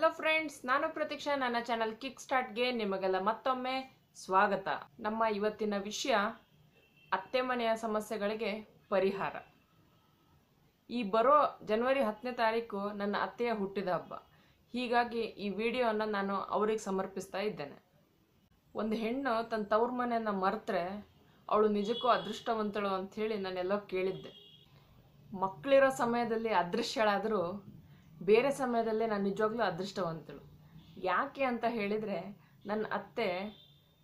Hello friends ನಾನು ಪ್ರತೀಕ್ಷಾ. ನನ್ನ channel kick ಸ್ಟಾರ್ಟ್ಗೆ ನಿಮಗೆಲ್ಲ ಮತ್ತೊಮ್ಮೆ ಸ್ವಾಗತ. ನಮ್ಮ ಇವತ್ತಿನ ವಿಷಯ ಅತ್ತೆ ಮನೆಯ ಸಮಸ್ಯೆಗಳಿಗೆ ಪರಿಹಾರ. ಈ ಬರೋ ಜನವರಿ ಹತ್ತನೇ ತಾರೀಕು ನನ್ನ ಅತ್ತೆಯ ಹುಟ್ಟಿದ ಹಬ್ಬ. ಹೀಗಾಗಿ ಈ ವಿಡಿಯೋನ ನಾನು ಅವ್ರಿಗೆ ಸಮರ್ಪಿಸ್ತಾ ಇದ್ದೇನೆ. ಒಂದು ಹೆಣ್ಣು ತನ್ನ ತವ್ರ ಮನೆಯನ್ನು ಮರೆತರೆ ಅವಳು ನಿಜಕ್ಕೂ ಅದೃಷ್ಟವಂತಳು ಅಂಥೇಳಿ ನಾನೆಲ್ಲೋ ಕೇಳಿದ್ದೆ. ಮಕ್ಕಳಿರೋ ಸಮಯದಲ್ಲಿ ಅದೃಶ್ಯಳಾದರೂ ಬೇರೆ ಸಮಯದಲ್ಲೇ ನಾನು ನಿಜವಾಗ್ಲೂ ಅದೃಷ್ಟವಂತಳು. ಯಾಕೆ ಅಂತ ಹೇಳಿದರೆ, ನನ್ನ ಅತ್ತೆ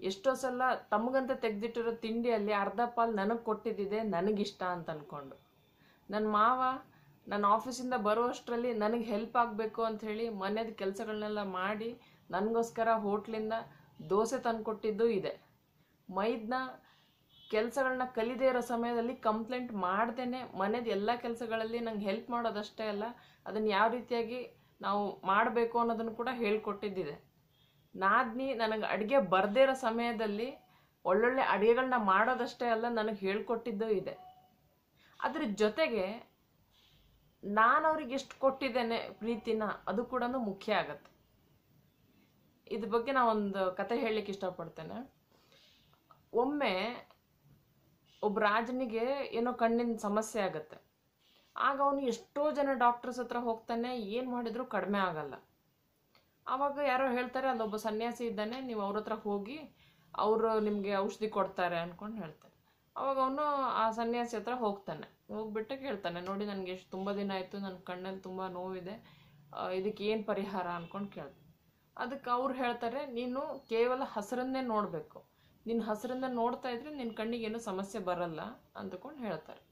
ಎಷ್ಟೋ ಸಲ ತಮಗಂತ ತೆಗೆದಿಟ್ಟಿರೋ ತಿಂಡಿಯಲ್ಲಿ ಅರ್ಧ ಪಾಲು ನನಗೆ ಕೊಟ್ಟಿದ್ದಿದೆ, ನನಗಿಷ್ಟ ಅಂತ ಅಂದ್ಕೊಂಡು ನನ್ನ ಮಾವ ನನ್ನ ಆಫೀಸಿಂದ ಬರುವಷ್ಟರಲ್ಲಿ ನನಗೆ ಹೆಲ್ಪ್ ಆಗಬೇಕು ಅಂಥೇಳಿ ಮನೆಯದ ಕೆಲಸಗಳನ್ನೆಲ್ಲ ಮಾಡಿ, ನನಗೋಸ್ಕರ ಹೋಟ್ಲಿಂದ ದೋಸೆ ತಂದುಕೊಟ್ಟಿದ್ದು ಇದೆ. ಮೈದ್ನ ಕೆಲಸಗಳನ್ನ ಕಲಿದೇ ಇರೋ ಸಮಯದಲ್ಲಿ ಕಂಪ್ಲೇಂಟ್ ಮಾಡ್ದೇನೆ ಮನೆದ ಎಲ್ಲ ಕೆಲಸಗಳಲ್ಲಿ ನಂಗೆ ಹೆಲ್ಪ್ ಮಾಡೋದಷ್ಟೇ ಅಲ್ಲ ಅದನ್ನು ಯಾವ ರೀತಿಯಾಗಿ ನಾವು ಮಾಡಬೇಕು ಅನ್ನೋದನ್ನು ಕೂಡ ಹೇಳ್ಕೊಟ್ಟಿದ್ದಿದೆ. ನಾದ್ನಿ ನನಗೆ ಅಡುಗೆ ಬರದೇ ಇರೋ ಸಮಯದಲ್ಲಿ ಒಳ್ಳೊಳ್ಳೆ ಅಡುಗೆಗಳನ್ನ ಮಾಡೋದಷ್ಟೇ ಅಲ್ಲ ನನಗೆ ಹೇಳ್ಕೊಟ್ಟಿದ್ದು ಇದೆ. ಅದ್ರ ಜೊತೆಗೆ ನಾನು ಅವ್ರಿಗೆ ಎಷ್ಟು ಕೊಟ್ಟಿದ್ದೇನೆ ಪ್ರೀತಿನ, ಅದು ಕೂಡ ಮುಖ್ಯ ಆಗತ್ತೆ. ಇದ್ರ ಬಗ್ಗೆ ನಾವೊಂದು ಕತೆ ಹೇಳಲಿಕ್ಕೆ ಇಷ್ಟಪಡ್ತೇನೆ. ಒಮ್ಮೆ ಒಬ್ಬ ರಾಜನಿಗೆ ಏನೋ ಕಣ್ಣಿನ ಸಮಸ್ಯೆ ಆಗುತ್ತೆ. ಆಗ ಅವನು ಎಷ್ಟೋ ಜನ ಡಾಕ್ಟರ್ಸ್ ಹತ್ರ ಹೋಗ್ತಾನೆ, ಏನು ಮಾಡಿದರೂ ಕಡಿಮೆ ಆಗಲ್ಲ. ಆವಾಗ ಯಾರೋ ಹೇಳ್ತಾರೆ, ಅಲ್ಲೊಬ್ಬ ಸನ್ಯಾಸಿ ಇದ್ದಾನೆ, ನೀವು ಅವ್ರ ಹತ್ರ ಹೋಗಿ ಅವರು ನಿಮಗೆ ಔಷಧಿ ಕೊಡ್ತಾರೆ ಅಂದ್ಕೊಂಡು ಹೇಳ್ತಾರೆ. ಅವಾಗ ಅವನು ಆ ಸನ್ಯಾಸಿ ಹತ್ರ ಹೋಗ್ತಾನೆ. ಹೋಗ್ಬಿಟ್ಟು ಕೇಳ್ತಾನೆ, ನೋಡಿ ನನಗೆ ಎಷ್ಟು ತುಂಬ ದಿನ ಆಯಿತು ನನ್ನ ಕಣ್ಣಲ್ಲಿ ತುಂಬ ನೋವಿದೆ ಇದಕ್ಕೆ ಏನು ಪರಿಹಾರ ಅಂದ್ಕೊಂಡು ಕೇಳ್ತಾನೆ. ಅದಕ್ಕೆ ಅವ್ರು ಹೇಳ್ತಾರೆ, ನೀನು ಕೇವಲ ಹಸಿರನ್ನೇ ನೋಡಬೇಕು. ನಿನ್ನ ಹಸಿರನ್ನ ನೋಡ್ತಾ ಇದ್ರೆ ನಿನ್ನ ಕಣ್ಣಿಗೆ ಏನೂ ಸಮಸ್ಯೆ ಬರಲ್ಲ ಅಂದ್ಕೊಂಡು ಹೇಳ್ತಾರೆ.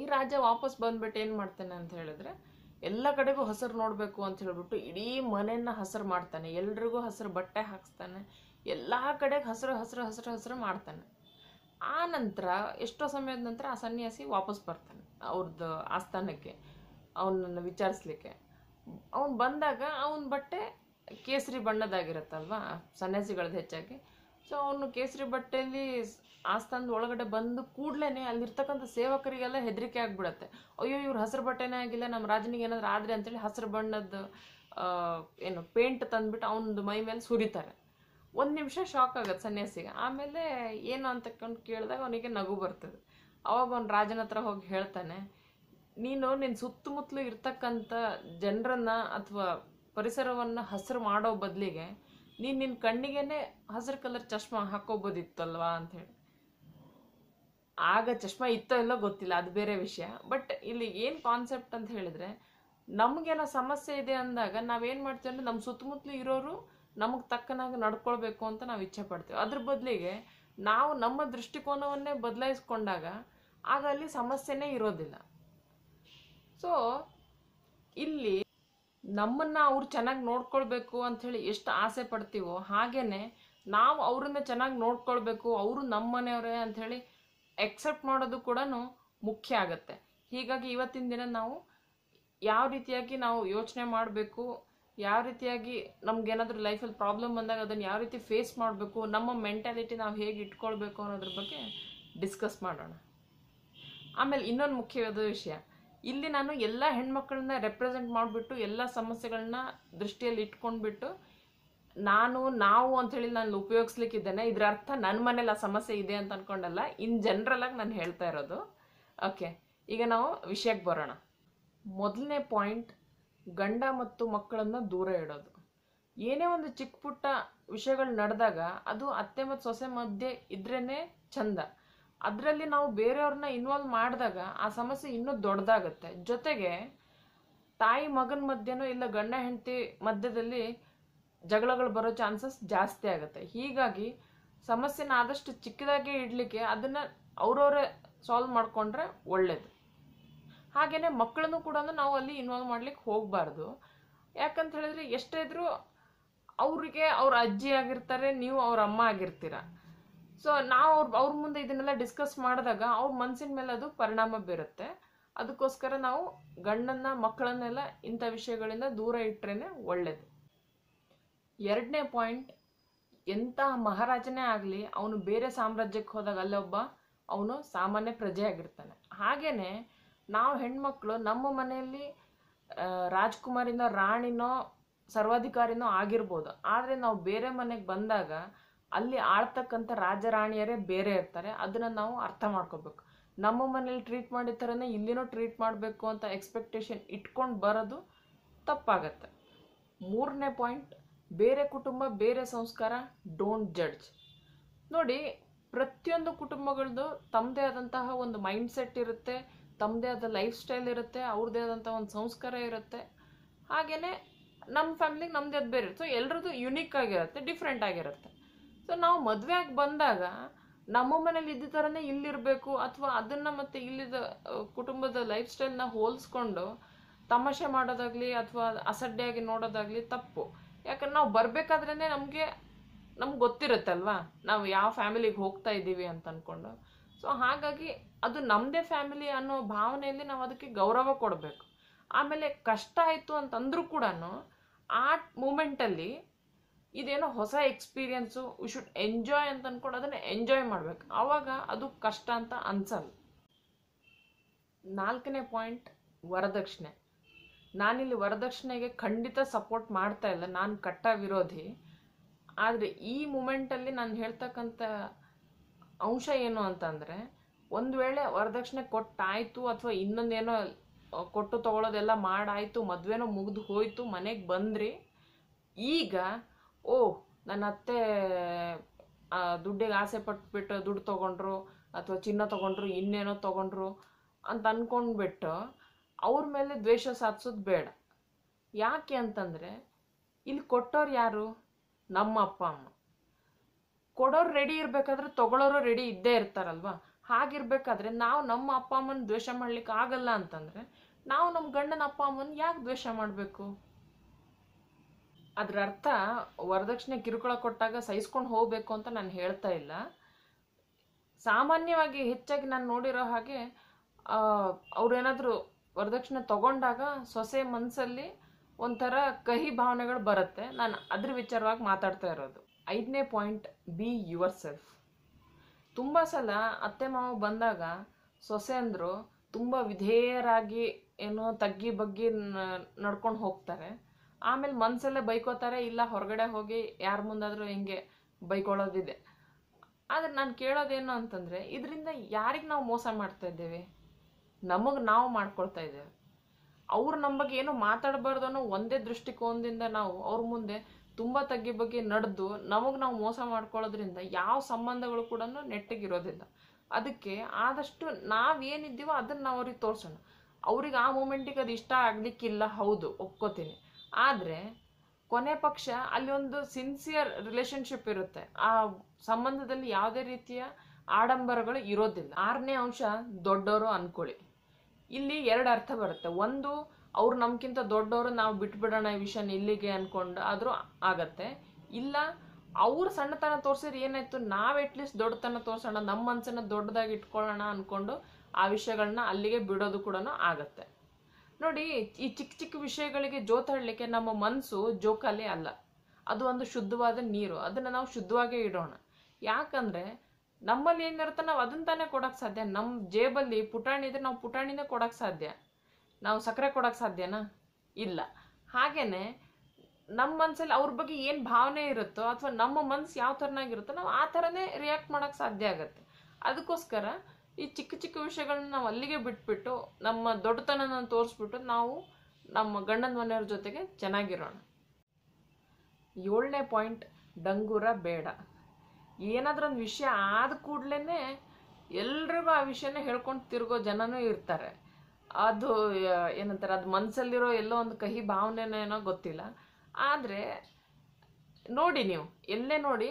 ಈ ರಾಜ ವಾಪಸ್ ಬಂದ್ಬಿಟ್ಟು ಏನು ಮಾಡ್ತಾನೆ ಅಂತ ಹೇಳಿದ್ರೆ, ಎಲ್ಲ ಕಡೆಗೂ ಹಸಿರು ನೋಡಬೇಕು ಅಂತ ಹೇಳ್ಬಿಟ್ಟು ಇಡೀ ಮನೆಯನ್ನ ಹಸಿರು ಮಾಡ್ತಾನೆ. ಎಲ್ರಿಗೂ ಹಸಿರು ಬಟ್ಟೆ ಹಾಕಿಸ್ತಾನೆ. ಎಲ್ಲ ಕಡೆಗೆ ಹಸಿರು ಹಸಿರು ಹಸಿರು ಹಸಿರು ಮಾಡ್ತಾನೆ. ಆ ನಂತರ, ಎಷ್ಟೋ ಸಮಯದ ನಂತರ ಆ ಸನ್ಯಾಸಿ ವಾಪಸ್ ಬರ್ತಾನೆ ಅವ್ರದ್ದು ಆಸ್ಥಾನಕ್ಕೆ, ಅವನನ್ನು ವಿಚಾರಿಸ್ಲಿಕ್ಕೆ. ಅವನು ಬಂದಾಗ ಅವನ ಬಟ್ಟೆ ಕೇಸರಿ ಬಣ್ಣದಾಗಿರುತ್ತಲ್ವಾ ಸನ್ಯಾಸಿಗಳದ್ದು ಹೆಚ್ಚಾಗಿ. ಸೊ ಅವನು ಕೇಸರಿ ಬಟ್ಟೆಯಲ್ಲಿ ಆಸ್ಥಾನದ ಒಳಗಡೆ ಬಂದು ಕೂಡ್ಲೇ ಅಲ್ಲಿರ್ತಕ್ಕಂಥ ಸೇವಕರಿಗೆಲ್ಲ ಹೆದರಿಕೆ ಆಗ್ಬಿಡತ್ತೆ. ಅಯ್ಯೋ, ಇವ್ರು ಹಸಿರು ಬಟ್ಟೆನೇ ಆಗಿಲ್ಲ ನಮ್ಮ ರಾಜನಿಗೆ ಏನಾದರೂ ಆದ್ರೆ ಅಂತೇಳಿ ಹಸಿರು ಬಣ್ಣದ ಏನು ಪೇಂಟ್ ತಂದುಬಿಟ್ಟು ಅವನದು ಮೈ ಮೇಲೆ ಸುರಿತಾರೆ. ಒಂದು ನಿಮಿಷ ಶಾಕ್ ಆಗುತ್ತೆ ಸನ್ಯಾಸಿಗೆ. ಆಮೇಲೆ ಏನು ಅಂತಕೊಂಡು ಕೇಳಿದಾಗ ಅವನಿಗೆ ನಗು ಬರ್ತದೆ. ಅವಾಗ ಅವ್ನು ರಾಜನ ಹತ್ರ ಹೋಗಿ ಹೇಳ್ತಾನೆ, ನೀನು ನಿನ್ನ ಸುತ್ತಮುತ್ತಲು ಇರ್ತಕ್ಕಂಥ ಜನರನ್ನು ಅಥವಾ ಪರಿಸರವನ್ನು ಹಸಿರು ಮಾಡೋ ಬದಲಿಗೆ ನೀನು ನಿನ್ನ ಕಣ್ಣಿಗೇನೆ ಹಸಿರು ಕಲರ್ ಚಶ್ಮಾ ಹಾಕೋಬೋದಿತ್ತಲ್ವಾ ಹೇಳಿ. ಆಗ ಚಶ್ಮಾ ಇತ್ತೋ ಇಲ್ಲೋ ಗೊತ್ತಿಲ್ಲ, ಅದು ಬೇರೆ ವಿಷಯ. ಬಟ್ ಇಲ್ಲಿ ಏನು ಕಾನ್ಸೆಪ್ಟ್ ಅಂತ ಹೇಳಿದ್ರೆ, ನಮಗೇನೋ ಸಮಸ್ಯೆ ಇದೆ ಅಂದಾಗ ನಾವೇನು ಮಾಡ್ತೀವಿ ಅಂದರೆ ನಮ್ಮ ಸುತ್ತಮುತ್ತಲು ಇರೋರು ನಮಗೆ ತಕ್ಕನಾಗಿ ನಡ್ಕೊಳ್ಬೇಕು ಅಂತ ನಾವು ಇಚ್ಛೆ ಪಡ್ತೀವಿ. ಅದ್ರ ಬದಲಿಗೆ ನಾವು ನಮ್ಮ ದೃಷ್ಟಿಕೋನವನ್ನೇ ಬದಲಾಯಿಸ್ಕೊಂಡಾಗ ಆಗ ಅಲ್ಲಿ ಸಮಸ್ಯೆನೇ ಇರೋದಿಲ್ಲ. ಸೊ ಇಲ್ಲಿ ನಮ್ಮನ್ನ ಅವ್ರು ಚೆನ್ನಾಗಿ ನೋಡ್ಕೊಳ್ಬೇಕು ಅಂಥೇಳಿ ಎಷ್ಟು ಆಸೆ ಪಡ್ತೀವೋ ಹಾಗೇ ನಾವು ಅವ್ರನ್ನ ಚೆನ್ನಾಗಿ ನೋಡ್ಕೊಳ್ಬೇಕು, ಅವರು ನಮ್ಮ ಮನೆಯವರೇ ಅಂಥೇಳಿ ಎಕ್ಸೆಪ್ಟ್ ಮಾಡೋದು ಕೂಡ ಮುಖ್ಯ ಆಗತ್ತೆ. ಹೀಗಾಗಿ ಇವತ್ತಿನ ದಿನ ನಾವು ಯಾವ ರೀತಿಯಾಗಿ ನಾವು ಯೋಚನೆ ಮಾಡಬೇಕು, ಯಾವ ರೀತಿಯಾಗಿ ನಮ್ಗೇನಾದ್ರೂ ಲೈಫಲ್ಲಿ ಪ್ರಾಬ್ಲಮ್ ಬಂದಾಗ ಅದನ್ನು ಯಾವ ರೀತಿ ಫೇಸ್ ಮಾಡಬೇಕು, ನಮ್ಮ ಮೆಂಟಾಲಿಟಿ ನಾವು ಹೇಗೆ ಇಟ್ಕೊಳ್ಬೇಕು ಅನ್ನೋದ್ರ ಬಗ್ಗೆ ಡಿಸ್ಕಸ್ ಮಾಡೋಣ. ಆಮೇಲೆ ಇನ್ನೊಂದು ಮುಖ್ಯವಾದ ವಿಷಯ. ಇಲ್ಲಿ ನಾನು ಎಲ್ಲ ಹೆಣ್ಮಕ್ಳನ್ನ ರೆಪ್ರೆಸೆಂಟ್ ಮಾಡಿಬಿಟ್ಟು ಎಲ್ಲ ಸಮಸ್ಯೆಗಳನ್ನ ದೃಷ್ಟಿಯಲ್ಲಿ ಇಟ್ಕೊಂಡ್ಬಿಟ್ಟು ನಾನು, ನಾವು ಅಂಥೇಳಿ ನಾನು ಉಪಯೋಗಿಸ್ಲಿಕ್ಕಿದ್ದೇನೆ. ಇದ್ರ ಅರ್ಥ ನನ್ನ ಮನೇಲಿ ಆ ಸಮಸ್ಯೆ ಇದೆ ಅಂತ ಅನ್ಕೊಂಡಲ್ಲ, ಇನ್ ಜನರಲ್ ಆಗಿ ನಾನು ಹೇಳ್ತಾ ಇರೋದು. ಓಕೆ ಈಗ ನಾವು ವಿಷಯಕ್ಕೆ ಬರೋಣ. ಮೊದಲನೇ ಪಾಯಿಂಟ್ ಗಂಡ ಮತ್ತು ಮಕ್ಕಳನ್ನು ದೂರ ಇಡೋದು. ಏನೇ ಒಂದು ಚಿಕ್ಕ ಪುಟ್ಟ ವಿಷಯಗಳು ನಡೆದಾಗ ಅದು ಅತ್ತೆ ಮತ್ತು ಸೊಸೆ ಮಧ್ಯೆ ಇದ್ರೇನೆ ಚಂದ. ಅದರಲ್ಲಿ ನಾವು ಬೇರೆಯವ್ರನ್ನ ಇನ್ವಾಲ್ವ್ ಮಾಡಿದಾಗ ಆ ಸಮಸ್ಯೆ ಇನ್ನೂ ದೊಡ್ಡದಾಗುತ್ತೆ. ಜೊತೆಗೆ ತಾಯಿ ಮಗನ ಮಧ್ಯನೋ ಇಲ್ಲ ಗಂಡ ಹೆಂಡತಿ ಮಧ್ಯದಲ್ಲಿ ಜಗಳಗಳು ಬರೋ ಚಾನ್ಸಸ್ ಜಾಸ್ತಿ ಆಗುತ್ತೆ. ಹೀಗಾಗಿ ಸಮಸ್ಯೆನ ಆದಷ್ಟು ಚಿಕ್ಕದಾಗೆ ಇಡಲಿಕ್ಕೆ ಅದನ್ನು ಅವರವರೇ ಸಾಲ್ವ್ ಮಾಡಿಕೊಂಡ್ರೆ ಒಳ್ಳೆಯದು ಹಾಗೆಯೇ ಮಕ್ಕಳನ್ನು ಕೂಡ ನಾವು ಅಲ್ಲಿ ಇನ್ವಾಲ್ವ್ ಮಾಡ್ಲಿಕ್ಕೆ ಹೋಗಬಾರ್ದು. ಯಾಕಂತ ಹೇಳಿದ್ರೆ ಎಷ್ಟೇ ಇದ್ರೂ ಅವರಿಗೆ ಅವ್ರ ಅಜ್ಜಿ ಆಗಿರ್ತಾರೆ, ನೀವು ಅವ್ರ ಅಮ್ಮ ಆಗಿರ್ತೀರ. ಸೊ ನಾವು ಅವ್ರ ಅವ್ರ ಮುಂದೆ ಇದನ್ನೆಲ್ಲ ಡಿಸ್ಕಸ್ ಮಾಡಿದಾಗ ಅವ್ರ ಮನಸ್ಸಿನ ಮೇಲೆ ಅದು ಪರಿಣಾಮ ಬೀರುತ್ತೆ. ಅದಕ್ಕೋಸ್ಕರ ನಾವು ಗಂಡನ್ನ, ಮಕ್ಕಳನ್ನೆಲ್ಲ ಇಂಥ ವಿಷಯಗಳಿಂದ ದೂರ ಇಟ್ಟರೇನೆ ಒಳ್ಳೆಯದು ಎರಡನೇ ಪಾಯಿಂಟ್, ಎಂಥ ಮಹಾರಾಜನೇ ಆಗಲಿ, ಅವನು ಬೇರೆ ಸಾಮ್ರಾಜ್ಯಕ್ಕೆ ಹೋದಾಗ ಅಲ್ಲೊಬ್ಬ ಅವನು ಸಾಮಾನ್ಯ ಪ್ರಜೆ ಆಗಿರ್ತಾನೆ. ಹಾಗೇನೆ, ನಾವು ಹೆಣ್ಮಕ್ಳು ನಮ್ಮ ಮನೆಯಲ್ಲಿ ರಾಜ್ಕುಮಾರಿನೋ, ರಾಣಿನೋ, ಸರ್ವಾಧಿಕಾರಿನೋ ಆಗಿರ್ಬೋದು. ಆದರೆ ನಾವು ಬೇರೆ ಮನೆಗೆ ಬಂದಾಗ ಅಲ್ಲಿ ಆಳ್ತಕ್ಕಂಥ ರಾಜರಾಣಿಯರೇ ಬೇರೆ ಇರ್ತಾರೆ, ಅದನ್ನು ನಾವು ಅರ್ಥ ಮಾಡ್ಕೋಬೇಕು. ನಮ್ಮ ಮನೇಲಿ ಟ್ರೀಟ್ ಮಾಡಿದ ಥರನೇ ಇಲ್ಲಿನೂ ಟ್ರೀಟ್ ಮಾಡಬೇಕು ಅಂತ ಎಕ್ಸ್ಪೆಕ್ಟೇಷನ್ ಇಟ್ಕೊಂಡು ಬರೋದು ತಪ್ಪಾಗತ್ತೆ. ಮೂರನೇ ಪಾಯಿಂಟ್ ಬೇರೆ ಕುಟುಂಬ, ಬೇರೆ ಸಂಸ್ಕಾರ ಡೋಂಟ್ ಜಡ್ಜ್ ನೋಡಿ, ಪ್ರತಿಯೊಂದು ಕುಟುಂಬಗಳದ್ದು ತಮ್ಮದೇ ಆದಂತಹ ಒಂದು ಮೈಂಡ್ ಸೆಟ್ ಇರುತ್ತೆ ತಮ್ಮದೇ ಆದ ಲೈಫ್ ಸ್ಟೈಲ್ ಇರುತ್ತೆ ಅವ್ರದ್ದೇ ಆದಂಥ ಒಂದು ಸಂಸ್ಕಾರ ಇರುತ್ತೆ. ಹಾಗೆಯೇ ನಮ್ಮ ಫ್ಯಾಮಿಲಿಗೆ ನಮ್ಮದೇ ಅದು ಬೇರೆ ಸೊ ಎಲ್ಲರದ್ದು ಯುನೀಕ್ ಆಗಿರುತ್ತೆ ಡಿಫ್ರೆಂಟ್ ಆಗಿರುತ್ತೆ. ಸೊ ನಾವು ಮದುವೆ ಆಗಿ ಬಂದಾಗ ನಮ್ಮ ಮನೇಲಿ ಇದ್ದ ಥರನೇ ಇಲ್ಲಿರಬೇಕು ಅಥವಾ ಅದನ್ನು ಮತ್ತೆ ಇಲ್ಲಿದ ಕುಟುಂಬದ ಲೈಫ್ ಸ್ಟೈಲ್ನ ಹೋಲಿಸ್ಕೊಂಡು ತಮಾಷೆ ಮಾಡೋದಾಗ್ಲಿ ಅಥವಾ ಅಸಡ್ಡೆಯಾಗಿ ನೋಡೋದಾಗಲಿ ತಪ್ಪು. ಯಾಕಂದ್ರೆ ನಾವು ಬರಬೇಕಾದ್ರೇ ನಮಗೆ, ನಮ್ಗೆ ಗೊತ್ತಿರುತ್ತಲ್ವಾ? ನಾವು ಯಾವ ಫ್ಯಾಮಿಲಿಗೆ ಹೋಗ್ತಾ ಇದ್ದೀವಿ ಅಂತ ಅಂದ್ಕೊಂಡು ಸೊ ಹಾಗಾಗಿ ಅದು ನಮ್ಮದೇ ಫ್ಯಾಮಿಲಿ ಅನ್ನೋ ಭಾವನೆಯಲ್ಲಿ ನಾವು ಅದಕ್ಕೆ ಗೌರವ ಕೊಡಬೇಕು. ಆಮೇಲೆ ಕಷ್ಟ ಆಯಿತು ಅಂತಂದ್ರೂ ಕೂಡ ಆ ಮೂಮೆಂಟಲ್ಲಿ ಇದೇನೋ ಹೊಸ ಎಕ್ಸ್ಪೀರಿಯನ್ಸು ವಿ ಶುಡ್ ಎಂಜಾಯ್ ಅಂತ ಅಂದ್ಕೊಂಡು ಅದನ್ನು ಎಂಜಾಯ್ ಮಾಡಬೇಕು. ಆವಾಗ ಅದು ಕಷ್ಟ ಅಂತ ಅನ್ಸಲ್ಲ. ನಾಲ್ಕನೇ ಪಾಯಿಂಟ್ ವರದಕ್ಷಿಣೆ. ನಾನಿಲ್ಲಿ ವರದಕ್ಷಿಣೆಗೆ ಖಂಡಿತ ಸಪೋರ್ಟ್ ಮಾಡ್ತಾ ಇಲ್ಲ. ನಾನು ಕಟ್ಟ ವಿರೋಧಿ. ಆದರೆ ಈ ಮೂಮೆಂಟಲ್ಲಿ ನಾನು ಹೇಳ್ತಕ್ಕಂಥ ಅಂಶ ಏನು ಅಂತಂದರೆ, ಒಂದು ವೇಳೆ ವರದಕ್ಷಿಣೆ ಕೊಟ್ಟಾಯಿತು ಅಥವಾ ಇನ್ನೊಂದೇನೋ ಕೊಟ್ಟು ತಗೊಳ್ಳೋದೆಲ್ಲ ಮಾಡಾಯಿತು, ಮದುವೆನೋ ಮುಗಿದು ಹೋಯಿತು, ಮನೆಗೆ ಬಂದ್ರಿ, ಈಗ ಓ ನನ್ನ ಅತ್ತೆ ದುಡ್ಡಿಗೆ ಆಸೆ ಪಟ್ಬಿಟ್ಟು ದುಡ್ಡು ತೊಗೊಂಡ್ರು, ಅಥವಾ ಚಿನ್ನ ತೊಗೊಂಡ್ರು, ಇನ್ನೇನೋ ತೊಗೊಂಡ್ರು ಅಂತ ಅಂದ್ಕೊಂಡ್ಬಿಟ್ಟು ಅವ್ರ ಮೇಲೆ ದ್ವೇಷ ಸಾಧಿಸೋದು ಬೇಡ. ಯಾಕೆ ಅಂತಂದರೆ, ಇಲ್ಲಿ ಕೊಟ್ಟೋರು ಯಾರು? ನಮ್ಮ ಅಪ್ಪ, ಅಮ್ಮ. ಕೊಡೋರು ರೆಡಿ ಇರಬೇಕಾದ್ರೆ ತಗೊಳ್ಳೋರು ರೆಡಿ ಇದ್ದೇ ಇರ್ತಾರಲ್ವಾ? ಹಾಗಿರ್ಬೇಕಾದ್ರೆ ನಾವು ನಮ್ಮ ಅಪ್ಪ ಅಮ್ಮನ ದ್ವೇಷ ಮಾಡ್ಲಿಕ್ಕೆ ಆಗಲ್ಲ ಅಂತಂದ್ರೆ, ನಾವು ನಮ್ಮ ಗಂಡನ ಅಪ್ಪ ಅಮ್ಮನ ಯಾಕೆ ದ್ವೇಷ ಮಾಡಬೇಕು? ಅದ್ರ ಅರ್ಥ ವರದಕ್ಷಿಣೆ ಕಿರುಕುಳ ಕೊಟ್ಟಾಗ ಸಹಿಸ್ಕೊಂಡು ಹೋಗ್ಬೇಕು ಅಂತ ನಾನು ಹೇಳ್ತಾ ಇಲ್ಲ. ಸಾಮಾನ್ಯವಾಗಿ ಹೆಚ್ಚಾಗಿ ನಾನು ನೋಡಿರೋ ಹಾಗೆ ಅವ್ರೇನಾದರೂ ವರದಕ್ಷಿಣೆ ತಗೊಂಡಾಗ ಸೊಸೆ ಮನಸ್ಸಲ್ಲಿ ಒಂಥರ ಕಹಿ ಭಾವನೆಗಳು ಬರುತ್ತೆ. ನಾನು ಅದ್ರ ವಿಚಾರವಾಗಿ ಮಾತಾಡ್ತಾ ಇರೋದು. ಐದನೇ ಪಾಯಿಂಟ್ ಬಿ ಯುವರ್ ಸೆಲ್ಫ್ ತುಂಬ ಸಲ ಅತ್ತೆ ಮಾವ ಬಂದಾಗ ಸೊಸೆ ಅಂದರು ತುಂಬ ವಿಧೇಯರಾಗಿ ಏನೋ ತಗ್ಗಿ ಬಗ್ಗಿ ನಡ್ಕೊಂಡು ಹೋಗ್ತಾರೆ. ಆಮೇಲೆ ಮನಸಲ್ಲೇ ಬೈಕೋತಾರೆ, ಇಲ್ಲ ಹೊರಗಡೆ ಹೋಗಿ ಯಾರ ಮುಂದಾದರೂ ಹಿಂಗೆ ಬೈಕೊಳ್ಳೋದಿದೆ. ಆದರೆ ನಾನು ಕೇಳೋದೇನು ಅಂತಂದರೆ, ಇದರಿಂದ ಯಾರಿಗೆ ನಾವು ಮೋಸ ಮಾಡ್ತಾ ಇದ್ದೇವೆ? ನಮಗೆ ನಾವು ಮಾಡ್ಕೊಳ್ತಾ ಇದ್ದೇವೆ. ಅವ್ರು ನಮ್ಮ ಬಗ್ಗೆ ಏನು ಮಾತಾಡಬಾರ್ದು ಅನ್ನೋ ಒಂದೇ ದೃಷ್ಟಿಕೋನದಿಂದ ನಾವು ಅವ್ರ ಮುಂದೆ ತುಂಬ ತಗ್ಗಿ ಬಗ್ಗೆ ನಡೆದು ನಮಗೆ ನಾವು ಮೋಸ ಮಾಡ್ಕೊಳ್ಳೋದ್ರಿಂದ ಯಾವ ಸಂಬಂಧಗಳು ಕೂಡ ನೆಟ್ಟಗಿರೋದಿಲ್ಲ. ಅದಕ್ಕೆ ಆದಷ್ಟು ನಾವೇನಿದ್ದೀವೋ ಅದನ್ನು ನಾವು ಅವ್ರಿಗೆ ತೋರಿಸೋಣ. ಅವ್ರಿಗೆ ಆ ಮೂಮೆಂಟಿಗೆ ಅದು ಇಷ್ಟ ಆಗಲಿಕ್ಕಿಲ್ಲ, ಹೌದು, ಒಪ್ಕೋತೀನಿ. ಆದರೆ ಕೊನೆ ಪಕ್ಷ ಅಲ್ಲಿ ಒಂದು ಸಿನ್ಸಿಯರ್ ರಿಲೇಶನ್ಶಿಪ್ ಇರುತ್ತೆ. ಆ ಸಂಬಂಧದಲ್ಲಿ ಯಾವುದೇ ರೀತಿಯ ಆಡಂಬರಗಳು ಇರೋದಿಲ್ಲ. ಆರನೇ ಅಂಶ ದೊಡ್ಡವರು ಅನ್ಕೊಳ್ಳಿ. ಇಲ್ಲಿ ಎರಡು ಅರ್ಥ ಬರುತ್ತೆ. ಒಂದು, ಅವ್ರು ನಮ್ಗಿಂತ ದೊಡ್ಡವರು ನಾವು ಬಿಟ್ಬಿಡೋಣ ಈ ವಿಷಯನ ಇಲ್ಲಿಗೆ ಅನ್ಕೊಂಡು ಆದರೂ ಆಗತ್ತೆ. ಇಲ್ಲ, ಅವ್ರು ಸಣ್ಣತನ ತೋರಿಸಿದ್ರೆ ಏನಾಯ್ತು? ನಾವು ಅಟ್ಲೀಸ್ಟ್ ದೊಡ್ಡತನ ತೋರಿಸೋಣ ನಮ್ಮ ಮನಸ್ಸನ್ನ ದೊಡ್ಡದಾಗಿ ಇಟ್ಕೊಳ್ಳೋಣ ಅನ್ಕೊಂಡು ಆ ವಿಷಯಗಳನ್ನ ಅಲ್ಲಿಗೆ ಬಿಡೋದು ಕೂಡ ಆಗತ್ತೆ. ನೋಡಿ, ಈ ಚಿಕ್ಕ ಚಿಕ್ಕ ವಿಷಯಗಳಿಗೆ ಜೋತಾಡ್ಲಿಕ್ಕೆ ನಮ್ಮ ಮನಸ್ಸು ಜೋಕಾಲಿ ಅಲ್ಲ. ಅದು ಒಂದು ಶುದ್ಧವಾದ ನೀರು. ಅದನ್ನು ನಾವು ಶುದ್ಧವಾಗೇ ಇಡೋಣ. ಯಾಕಂದ್ರೆ, ನಮ್ಮಲ್ಲಿ ಏನಿರುತ್ತೆ, ನಾವು ಅದನ್ನ ತಾನೇ ಕೊಡೋಕೆ ಸಾಧ್ಯ. ನಮ್ಮ ಜೇಬಲ್ಲಿ ಪುಟಾಣಿ ಇದ್ರೆ ನಾವು ಪುಟಾಣಿನೇ ಕೊಡೋಕೆ ಸಾಧ್ಯ. ನಾವು ಸಕ್ಕರೆ ಕೊಡೋಕೆ ಸಾಧ್ಯನಾ? ಇಲ್ಲ. ಹಾಗೇನೆ ನಮ್ಮ ಮನಸ್ಸಲ್ಲಿ ಅವ್ರ ಬಗ್ಗೆ ಏನು ಭಾವನೆ ಇರುತ್ತೋ, ಅಥವಾ ನಮ್ಮ ಮನ್ಸು ಯಾವ ಥರನಾಗಿರುತ್ತೋ ನಾವು ಆ ಥರನೇ ರಿಯಾಕ್ಟ್ ಮಾಡೋಕ್ಕೆ ಸಾಧ್ಯ ಆಗುತ್ತೆ. ಅದಕ್ಕೋಸ್ಕರ ಈ ಚಿಕ್ಕ ಚಿಕ್ಕ ವಿಷಯಗಳನ್ನ ನಾವು ಅಲ್ಲಿಗೆ ಬಿಟ್ಬಿಟ್ಟು ನಮ್ಮ ದೊಡ್ಡತನನ ತೋರಿಸ್ಬಿಟ್ಟು ನಾವು ನಮ್ಮ ಗಂಡನ ಮನೆಯವ್ರ ಜೊತೆಗೆ ಚೆನ್ನಾಗಿರೋಣ. ಏಳನೇ ಪಾಯಿಂಟ್, ಡಂಗೂರ ಬೇಡ. ಏನಾದ್ರೂ ಒಂದು ವಿಷಯ ಆದ ಕೂಡ್ಲೇ ಎಲ್ರಿಗೂ ಆ ವಿಷಯನ ಹೇಳ್ಕೊಂಡು ತಿರುಗೋ ಜನನೂ ಇರ್ತಾರೆ. ಅದು ಏನಂತಾರೆ, ಅದು ಮನಸ್ಸಲ್ಲಿರೋ ಎಲ್ಲೋ ಒಂದು ಕಹಿ ಭಾವನೆನೋ ಏನೋ ಗೊತ್ತಿಲ್ಲ. ಆದರೆ ನೋಡಿ ನೀವು, ಎಲ್ಲೇ ನೋಡಿ,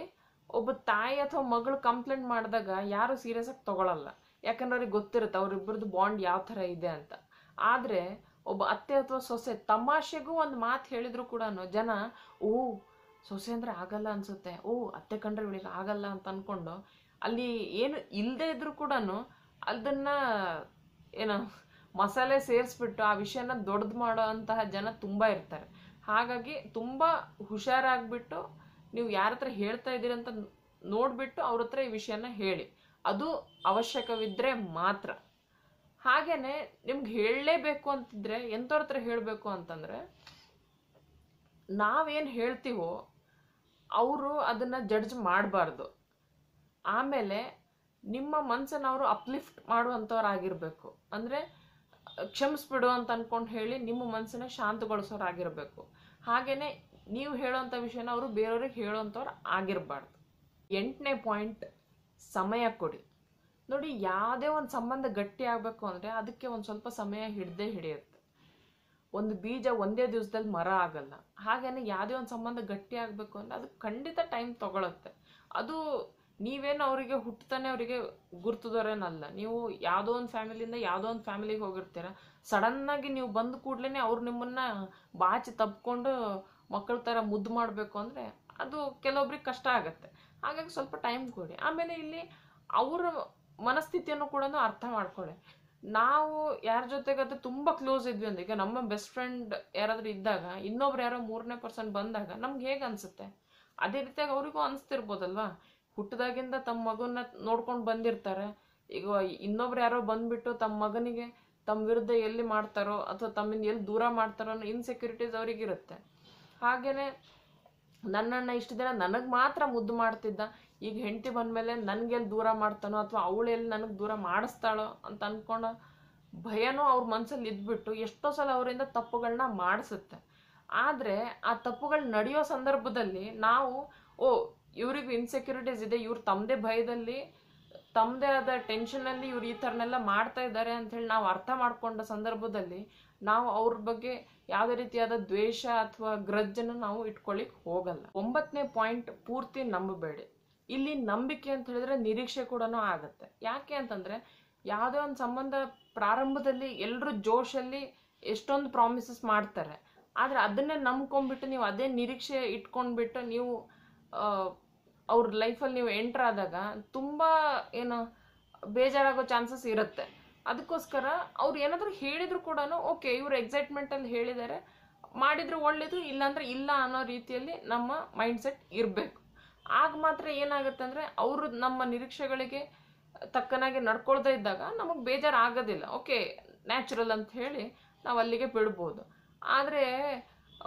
ಒಬ್ಬ ತಾಯಿ ಅಥವಾ ಮಗಳು ಕಂಪ್ಲೇಂಟ್ ಮಾಡಿದಾಗ ಯಾರು ಸೀರಿಯಸ್ ಆಗಿ ತಗೊಳಲ್ಲ. ಯಾಕಂದ್ರೆ ಅವ್ರಿಗೆ ಗೊತ್ತಿರುತ್ತೆ ಅವ್ರಿಬ್ಬರದ್ದು ಬಾಂಡ್ ಯಾವ ಥರ ಇದೆ ಅಂತ. ಆದರೆ ಒಬ್ಬ ಅತ್ತೆ ಅಥವಾ ಸೊಸೆ ತಮಾಷೆಗೂ ಒಂದು ಮಾತು ಹೇಳಿದ್ರು ಕೂಡ ಜನ, ಓ, ಸೊಸೆ ಅಂದರೆ ಆಗಲ್ಲ ಅನ್ಸುತ್ತೆ. ಓ, ಅತ್ತೆ ಕಂಡ್ರೆ ಇವಳಿಗೆ ಆಗಲ್ಲ ಅಂತ ಅಂದ್ಕೊಂಡು ಅಲ್ಲಿ ಏನು ಇಲ್ಲದೆ ಇದ್ರೂ ಕೂಡ ಅದನ್ನು ಏನೋ ಮಸಾಲೆ ಸೇರಿಸ್ಬಿಟ್ಟು ಆ ವಿಷಯನ ದೊಡ್ಡದು ಮಾಡೋ ಜನ ತುಂಬ ಇರ್ತಾರೆ. ಹಾಗಾಗಿ ತುಂಬ ಹುಷಾರಾಗ್ಬಿಟ್ಟು ನೀವು ಯಾರ ಹತ್ರ ಹೇಳ್ತಾ ಇದ್ದೀರಂತ ನೋಡಿಬಿಟ್ಟು ಅವ್ರ ಹತ್ರ ಈ ವಿಷಯನ ಹೇಳಿ. ಅದು ಅವಶ್ಯಕವಿದ್ದರೆ ಮಾತ್ರ. ಹಾಗೇನೆ ನಿಮ್ಗೆ ಹೇಳಲೇಬೇಕು ಅಂತಿದ್ರೆ ಎಂಥವ್ರ ಹತ್ರ ಹೇಳಬೇಕು ಅಂತಂದರೆ ನಾವೇನು ಹೇಳ್ತೀವೋ ಅವರು ಅದನ್ನು ಜಡ್ಜ್ ಮಾಡಬಾರ್ದು. ಆಮೇಲೆ ನಿಮ್ಮ ಮನಸ್ಸನ್ನು ಅವರು ಅಪ್ಲಿಫ್ಟ್ ಮಾಡುವಂಥವ್ರಾಗಿರಬೇಕು. ಅಂದರೆ ಕ್ಷಮಿಸ್ಬಿಡು ಅಂತ ಅಂದ್ಕೊಂಡು ಹೇಳಿ ನಿಮ್ಮ ಮನಸ್ಸನ್ನ ಶಾಂತಗೊಳಿಸೋರಾಗಿರಬೇಕು. ಹಾಗೆಯೇ ನೀವು ಹೇಳೋವಂಥ ವಿಷಯನ ಅವರು ಬೇರೆಯವ್ರಿಗೆ ಹೇಳೋವಂಥವ್ರು ಆಗಿರಬಾರ್ದು. ಎಂಟನೇ ಪಾಯಿಂಟ್ ಸಮಯ ಕೊಡಿ. ನೋಡಿ, ಯಾವುದೇ ಒಂದು ಸಂಬಂಧ ಗಟ್ಟಿ ಆಗಬೇಕು ಅಂದರೆ ಅದಕ್ಕೆ ಒಂದು ಸ್ವಲ್ಪ ಸಮಯ ಹಿಡ್ದೇ ಹಿಡಿಯುತ್ತೆ. ಒಂದು ಬೀಜ ಒಂದೇ ದಿವಸದಲ್ಲಿ ಮರ ಆಗಲ್ಲ. ಹಾಗೇನೆ ಯಾವುದೇ ಒಂದು ಸಂಬಂಧ ಗಟ್ಟಿ ಆಗಬೇಕು ಅಂದರೆ ಅದು ಖಂಡಿತ ಟೈಮ್ ತಗೊಳುತ್ತೆ. ಅದು ನೀವೇನು ಅವರಿಗೆ ಹುಟ್ಟತಾನೆ ಅವರಿಗೆ ಗುರ್ತದೋರೇನಲ್ಲ. ನೀವು ಯಾವುದೋ ಒಂದು ಫ್ಯಾಮಿಲಿಯಿಂದ ಯಾವುದೋ ಒಂದು ಫ್ಯಾಮಿಲಿಗೆ ಹೋಗಿರ್ತೀರ. ಸಡನ್ನಾಗಿ ನೀವು ಬಂದ ಕೂಡಲೇ ಅವ್ರು ನಿಮ್ಮನ್ನು ಬಾಚಿ ತಪ್ಕೊಂಡು ಮಕ್ಕಳ ಥರ ಮುದ್ದು ಮಾಡಬೇಕು ಅಂದರೆ ಅದು ಕೆಲವೊಬ್ರಿಗೆ ಕಷ್ಟ ಆಗುತ್ತೆ. ಹಾಗಾಗಿ ಸ್ವಲ್ಪ ಟೈಮ್ ಕೊಡಿ. ಆಮೇಲೆ ಇಲ್ಲಿ ಅವರ ಮನಸ್ಥಿತಿಯನ್ನು ಕೂಡ ಅರ್ಥ ಮಾಡ್ಕೊಳ್ಳಿ. ನಾವು ಯಾರ ಜೊತೆಗಾದ್ರೆ ತುಂಬ ಕ್ಲೋಸ್ ಇದ್ವಿ ಅಂದ್ರೆ, ಈಗ ನಮ್ಮ ಬೆಸ್ಟ್ ಫ್ರೆಂಡ್ ಯಾರಾದರೂ ಇದ್ದಾಗ, ಇನ್ನೊಬ್ರು ಯಾರೋ ಮೂರನೇ ಪರ್ಸನ್ ಬಂದಾಗ ನಮ್ಗೆ ಹೇಗೆ ಅನ್ಸುತ್ತೆ? ಅದೇ ರೀತಿಯಾಗಿ ಅವರಿಗೂ ಅನಿಸ್ತಿರ್ಬೋದಲ್ವಾ? ಹುಟ್ಟಿದಾಗಿಂದ ತಮ್ಮ ಮಗನ್ನ ನೋಡ್ಕೊಂಡು ಬಂದಿರ್ತಾರೆ. ಈಗ ಇನ್ನೊಬ್ರು ಯಾರೋ ಬಂದ್ಬಿಟ್ಟು ತಮ್ಮ ಮಗನಿಗೆ ತಮ್ಮ ವಿರುದ್ಧ ಎಲ್ಲಿ ಮಾಡ್ತಾರೋ ಅಥವಾ ತಮ್ಮಿಂದ ಎಲ್ಲಿ ದೂರ ಮಾಡ್ತಾರೋ ಅನ್ನೋ ಇನ್ಸೆಕ್ಯೂರಿಟೀಸ್ ಅವ್ರಿಗಿರುತ್ತೆ. ಹಾಗೇನೆ ನನ್ನನ್ನು ಇಷ್ಟು ದಿನ ನನಗೆ ಮಾತ್ರ ಮುದ್ದು ಮಾಡ್ತಿದ್ದ. ಈಗ ಹೆಂಡತಿ ಬಂದಮೇಲೆ ನನಗೆಲ್ಲಿ ದೂರ ಮಾಡ್ತಾನೋ ಅಥವಾ ಅವಳು ಎಲ್ಲಿ ನನಗೆ ದೂರ ಮಾಡಿಸ್ತಾಳೋ ಅಂತ ಅಂದ್ಕೊಂಡು ಭಯನೂ ಅವ್ರ ಮನಸ್ಸಲ್ಲಿ ಇದ್ಬಿಟ್ಟು ಎಷ್ಟೋ ಸಲ ಅವರಿಂದ ತಪ್ಪುಗಳನ್ನ ಮಾಡಿಸುತ್ತೆ. ಆದರೆ ಆ ತಪ್ಪುಗಳು ನಡೆಯೋ ಸಂದರ್ಭದಲ್ಲಿ ನಾವು, ಓ, ಇವ್ರಿಗೂ ಇನ್ಸೆಕ್ಯೂರಿಟೀಸ್ ಇದೆ, ಇವ್ರು ತಮ್ಮದೇ ಭಯದಲ್ಲಿ ತಮ್ಮದೇ ಆದ ಟೆನ್ಷನಲ್ಲಿ ಇವ್ರು ಈ ಥರನೆಲ್ಲ ಮಾಡ್ತಾ ಇದ್ದಾರೆ ಅಂಥೇಳಿ ನಾವು ಅರ್ಥ ಮಾಡ್ಕೊಂಡ ಸಂದರ್ಭದಲ್ಲಿ ನಾವು ಅವ್ರ ಬಗ್ಗೆ ಯಾವುದೇ ರೀತಿಯಾದ ದ್ವೇಷ ಅಥವಾ ಗ್ರಜ್ಜನ್ನು ನಾವು ಇಟ್ಕೊಳ್ಳಿಕ್ ಹೋಗಲ್ಲ. ಒಂಬತ್ತನೇ ಪಾಯಿಂಟ್ ಪೂರ್ತಿ ನಂಬಬೇಡಿ. ಇಲ್ಲಿ ನಂಬಿಕೆ ಅಂತ ಹೇಳಿದ್ರೆ ನಿರೀಕ್ಷೆ ಕೂಡ ಆಗುತ್ತೆ. ಯಾಕೆ ಅಂತಂದ್ರೆ ಯಾವುದೇ ಒಂದು ಸಂಬಂಧ ಪ್ರಾರಂಭದಲ್ಲಿ ಎಲ್ಲರೂ ಜೋಶಲ್ಲಿ ಎಷ್ಟೊಂದು ಪ್ರಾಮಿಸಸ್ ಮಾಡ್ತಾರೆ. ಆದರೆ ಅದನ್ನೇ ನಂಬ್ಕೊಂಡ್ಬಿಟ್ಟು ನೀವು ಅದೇ ನಿರೀಕ್ಷೆ ಇಟ್ಕೊಂಡ್ಬಿಟ್ಟು ನೀವು ಅವ್ರ ಲೈಫಲ್ಲಿ ನೀವು ಎಂಟ್ರ್ ಆದಾಗ ತುಂಬ ಏನು ಬೇಜಾರಾಗೋ ಚಾನ್ಸಸ್ ಇರುತ್ತೆ. ಅದಕ್ಕೋಸ್ಕರ ಅವ್ರು ಏನಾದರೂ ಹೇಳಿದ್ರು ಕೂಡ ಓಕೆ ಇವ್ರು ಎಕ್ಸೈಟ್ಮೆಂಟಲ್ಲಿ ಹೇಳಿದ್ದಾರೆ ಮಾಡಿದರೆ ಒಳ್ಳೇದು, ಇಲ್ಲಾಂದರೆ ಇಲ್ಲ ಅನ್ನೋ ರೀತಿಯಲ್ಲಿ ನಮ್ಮ ಮೈಂಡ್ ಸೆಟ್ ಇರಬೇಕು. ಆಗ ಮಾತ್ರ ಏನಾಗುತ್ತೆ ಅಂದರೆ, ಅವರು ನಮ್ಮ ನಿರೀಕ್ಷೆಗಳಿಗೆ ತಕ್ಕನಾಗಿ ನಡ್ಕೊಳ್ದೇ ಇದ್ದಾಗ ನಮಗೆ ಬೇಜಾರು ಆಗೋದಿಲ್ಲ ಓಕೆ ನ್ಯಾಚುರಲ್ ಅಂತ ಹೇಳಿ ನಾವು ಅಲ್ಲಿಗೆ ಬಿಡ್ಬೋದು. ಆದರೆ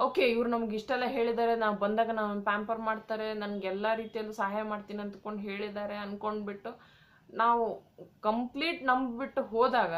ಓಕೆ ಇವ್ರು ನಮ್ಗೆ ಇಷ್ಟೆಲ್ಲ ಹೇಳಿದ್ದಾರೆ ನಾವು ಬಂದಾಗ ನಾವು ಪ್ಯಾಂಪರ್ ಮಾಡ್ತಾರೆ ನನಗೆಲ್ಲ ರೀತಿಯಲ್ಲೂ ಸಹಾಯ ಮಾಡ್ತೀನಿ ಅಂದ್ಕೊಂಡು ಹೇಳಿದ್ದಾರೆ ಅಂದ್ಕೊಂಡ್ಬಿಟ್ಟು ನಾವು ಕಂಪ್ಲೀಟ್ ನಂಬಿಬಿಟ್ಟು ಹೋದಾಗ,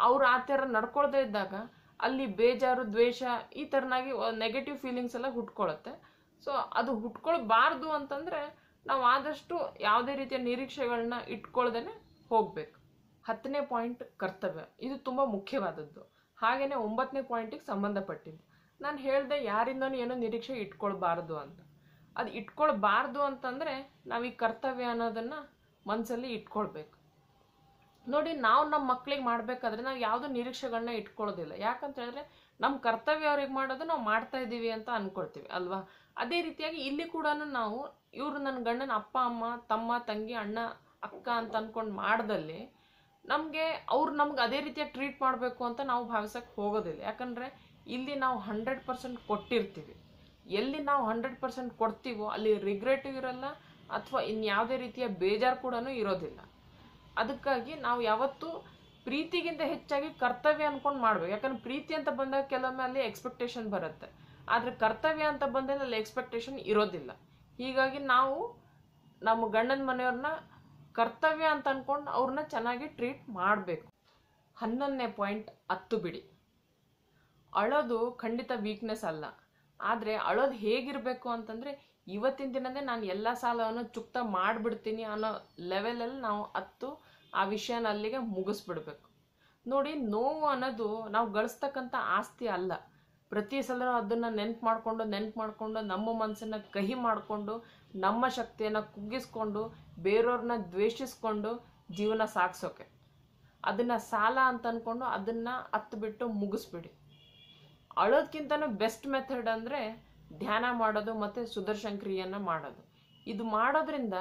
ಅವ್ರು ಆ ಥರ ನಡ್ಕೊಳ್ದೇ ಇದ್ದಾಗ ಅಲ್ಲಿ ಬೇಜಾರು, ದ್ವೇಷ ಈ ಥರನಾಗಿ ನೆಗೆಟಿವ್ ಫೀಲಿಂಗ್ಸ್ ಎಲ್ಲ ಹುಟ್ಕೊಳ್ಳುತ್ತೆ ಸೊ ಅದು ಹುಟ್ಕೊಳ್ಬಾರ್ದು ಅಂತಂದರೆ ನಾವು ಆದಷ್ಟು ಯಾವುದೇ ರೀತಿಯ ನಿರೀಕ್ಷೆಗಳನ್ನ ಇಟ್ಕೊಳ್ದೇ ಹೋಗಬೇಕು. ಹತ್ತನೇ ಪಾಯಿಂಟ್ ಕರ್ತವ್ಯ. ಇದು ತುಂಬ ಮುಖ್ಯವಾದದ್ದು. ಹಾಗೆಯೇ ಒಂಬತ್ತನೇ ಪಾಯಿಂಟಿಗೆ ಸಂಬಂಧಪಟ್ಟಿದ್ದು. ನಾನು ಹೇಳಿದೆ ಯಾರಿಂದನೂ ಏನೋ ನಿರೀಕ್ಷೆ ಇಟ್ಕೊಳ್ಬಾರ್ದು ಅಂತ. ಅದು ಇಟ್ಕೊಳ್ಬಾರ್ದು ಅಂತಂದರೆ ನಾವು ಈ ಕರ್ತವ್ಯ ಅನ್ನೋದನ್ನು ಮನಸ್ಸಲ್ಲಿ ಇಟ್ಕೊಳ್ಬೇಕು. ನೋಡಿ ನಾವು ನಮ್ಮ ಮಕ್ಳಿಗೆ ಮಾಡಬೇಕಾದ್ರೆ ನಾವು ಯಾವುದೋ ನಿರೀಕ್ಷೆಗಳನ್ನ ಇಟ್ಕೊಳ್ಳೋದಿಲ್ಲ ಯಾಕಂತ ಹೇಳಿದ್ರೆ ನಮ್ಮ ಕರ್ತವ್ಯ ಅವ್ರಿಗೆ ಮಾಡೋದು ನಾವು ಮಾಡ್ತಾ ಇದ್ದೀವಿ ಅಂತ ಅನ್ಕೊಳ್ತೀವಿ, ಅಲ್ವಾ? ಅದೇ ರೀತಿಯಾಗಿ ಇಲ್ಲಿ ಕೂಡ ನಾವು ಇವರು ನನ್ನ ಗಂಡನ ಅಪ್ಪ, ಅಮ್ಮ, ತಮ್ಮ, ತಂಗಿ, ಅಣ್ಣ, ಅಕ್ಕ ಅಂತ ಅಂದ್ಕೊಂಡು ಮಾಡ್ದಲ್ಲಿ ನಮಗೆ ಅವ್ರು ನಮ್ಗೆ ಅದೇ ರೀತಿಯಾಗಿ ಟ್ರೀಟ್ ಮಾಡಬೇಕು ಅಂತ ನಾವು ಭಾವಿಸಕ್ಕೆ ಹೋಗೋದಿಲ್ಲ. ಯಾಕಂದರೆ ಇಲ್ಲಿ ನಾವು ಹಂಡ್ರೆಡ್ ಪರ್ಸೆಂಟ್ ಕೊಟ್ಟಿರ್ತೀವಿ. ಎಲ್ಲಿ ನಾವು ಹಂಡ್ರೆಡ್ ಪರ್ಸೆಂಟ್ ಕೊಡ್ತೀವೋ ಅಲ್ಲಿ ರಿಗ್ರೆಟ್ ಇರಲ್ಲ ಅಥವಾ ಇನ್ಯಾವುದೇ ರೀತಿಯ ಬೇಜಾರು ಕೂಡ ಇರೋದಿಲ್ಲ. ಅದಕ್ಕಾಗಿ ನಾವು ಯಾವತ್ತೂ ಪ್ರೀತಿಗಿಂತ ಹೆಚ್ಚಾಗಿ ಕರ್ತವ್ಯ ಅಂದ್ಕೊಂಡು ಮಾಡ್ಬೇಕು. ಯಾಕಂದ್ರೆ ಪ್ರೀತಿ ಅಂತ ಬಂದಾಗ ಕೆಲವೊಮ್ಮೆ ಅಲ್ಲಿ ಎಕ್ಸ್ಪೆಕ್ಟೇಷನ್ ಬರುತ್ತೆ. ಆದರೆ ಕರ್ತವ್ಯ ಅಂತ ಬಂದಾಗ ಅಲ್ಲಿ ಎಕ್ಸ್ಪೆಕ್ಟೇಷನ್ ಇರೋದಿಲ್ಲ. ಹೀಗಾಗಿ ನಾವು ನಮ್ಮ ಗಂಡನ ಮನೆಯವ್ರನ್ನ ಕರ್ತವ್ಯ ಅಂತ ಅನ್ಕೊಂಡು ಅವ್ರನ್ನ ಚೆನ್ನಾಗಿ ಟ್ರೀಟ್ ಮಾಡಬೇಕು. ಹನ್ನೊಂದನೇ ಪಾಯಿಂಟ್ ಹತ್ತು ಬಿಡಿ. ಅಳೋದು ಖಂಡಿತ ವೀಕ್ನೆಸ್ ಅಲ್ಲ. ಆದರೆ ಅಳೋದು ಹೇಗಿರಬೇಕು ಅಂತಂದರೆ ಇವತ್ತಿನ ದಿನದೇ ನಾನು ಎಲ್ಲ ಸಾಲವನ್ನು ಚುಕ್ತ ಮಾಡಿಬಿಡ್ತೀನಿ ಅನ್ನೋ ಲೆವೆಲಲ್ಲಿ ನಾವು ಹತ್ತು ಆ ವಿಷಯನ ಅಲ್ಲಿಗೆ ಮುಗಿಸ್ಬಿಡ್ಬೇಕು. ನೋಡಿ ನೋವು ಅನ್ನೋದು ನಾವು ಗಳಿಸ್ತಕ್ಕಂಥ ಆಸ್ತಿ ಅಲ್ಲ. ಪ್ರತಿ ಸಲ ಅದನ್ನು ನೆನ್ಪು ಮಾಡಿಕೊಂಡು ನೆನ್ಪು ಮಾಡಿಕೊಂಡು, ನಮ್ಮ ಮನಸ್ಸನ್ನು ಕಹಿ ಮಾಡಿಕೊಂಡು, ನಮ್ಮ ಶಕ್ತಿಯನ್ನು ಕುಗ್ಗಿಸ್ಕೊಂಡು ಬೇರೆಯವ್ರನ್ನ ದ್ವೇಷಿಸ್ಕೊಂಡು ಜೀವನ ಸಾಗಿಸೋಕೆ. ಅದನ್ನು ಸಾಲ ಅಂತ ಅಂದ್ಕೊಂಡು ಅದನ್ನು ಹತ್ತು ಬಿಟ್ಟು ಮುಗಿಸ್ಬಿಡಿ. ಅಳೋದ್ಕಿಂತನೂ ಬೆಸ್ಟ್ ಮೆಥಡ್ ಅಂದರೆ ಧ್ಯಾನ ಮಾಡೋದು ಮತ್ತು ಸುದರ್ಶನ್ ಕ್ರಿಯೆಯನ್ನು ಮಾಡೋದು. ಇದು ಮಾಡೋದ್ರಿಂದ